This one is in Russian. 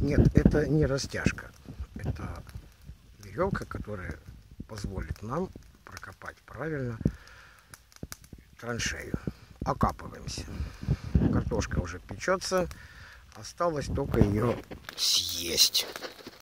Нет, это не растяжка. Это веревка, которая позволит нам прокопать правильно траншею. Окапываемся. Картошка уже печется. Осталось только ее съесть.